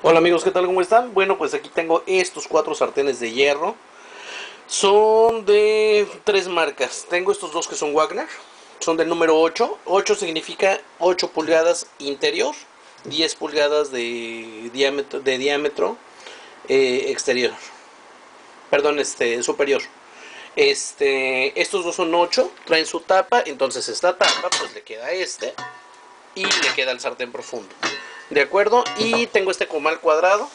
Hola amigos, ¿qué tal? ¿Cómo están? Bueno, pues aquí tengo estos cuatro sartenes de hierro. Son de tres marcas. Tengo estos dos que son Wagner. Son del número 8. 8 significa 8 pulgadas interior, 10 pulgadas de diámetro, de diámetro eh, exterior. Perdón, este superior. Este, estos dos son 8, traen su tapa, entonces esta tapa pues le queda este y le queda el sartén profundo. ¿De acuerdo? Y tengo este comal cuadrado,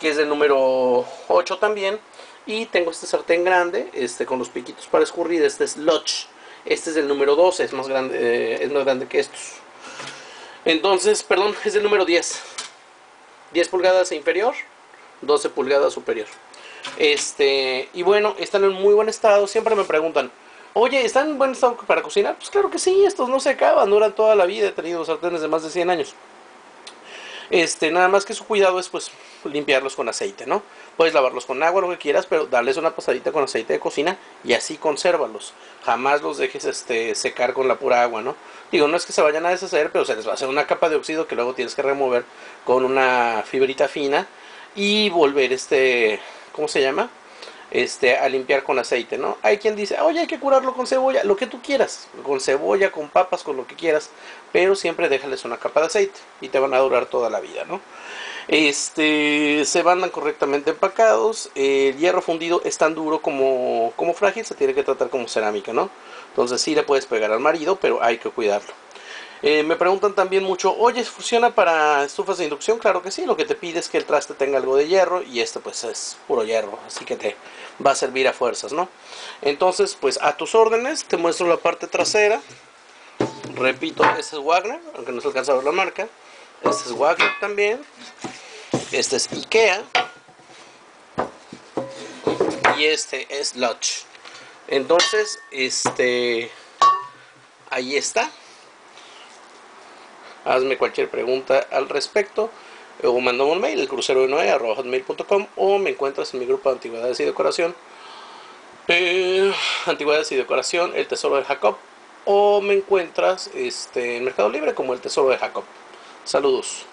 que es del número 8 también. Y tengo este sartén grande, este con los piquitos para escurrir, este es Lodge. Este es del número 12, es más grande, eh, es más grande que estos. Entonces, perdón, es del número 10. 10 pulgadas inferior, 12 pulgadas superior. Este, y bueno, están en muy buen estado. Siempre me preguntan, oye, ¿están en buen estado para cocinar? Pues claro que sí, estos no se acaban, duran toda la vida. He tenido sartenes de más de 100 años. Este, nada más que su cuidado es pues limpiarlos con aceite, ¿no? Puedes lavarlos con agua, lo que quieras, pero darles una pasadita con aceite de cocina y así consérvalos. Jamás los dejes este, secar con la pura agua, ¿no? Digo, no es que se vayan a deshacer, pero se les va a hacer una capa de óxido que luego tienes que remover con una fibrita fina y volver este, ¿cómo se llama? Este, a limpiar con aceite, ¿no? Hay quien dice, oye, hay que curarlo con cebolla, lo que tú quieras, con cebolla, con papas, con lo que quieras, pero siempre déjales una capa de aceite y te van a durar toda la vida, ¿no? Este, se van correctamente empacados, el hierro fundido es tan duro como, como frágil, se tiene que tratar como cerámica, ¿no? Entonces sí le puedes pegar al marido, pero hay que cuidarlo. Eh, me preguntan también mucho, oye, ¿funciona para estufas de inducción? Claro que sí, lo que te pide es que el traste tenga algo de hierro y este pues es puro hierro, así que te va a servir a fuerzas, ¿no? Entonces, pues a tus órdenes, te muestro la parte trasera. Repito, este es Wagner, aunque no se alcanza a ver la marca. Este es Wagner también. Este es Ikea. Y este es Lodge. Entonces, este... Ahí está hazme cualquier pregunta al respecto o mandame un mail, el crucero de Noé, hotmail.com o me encuentras en mi grupo de antigüedades y decoración, eh, antigüedades y decoración, el tesoro de Jacob, o me encuentras este, en Mercado Libre como el tesoro de Jacob. Saludos.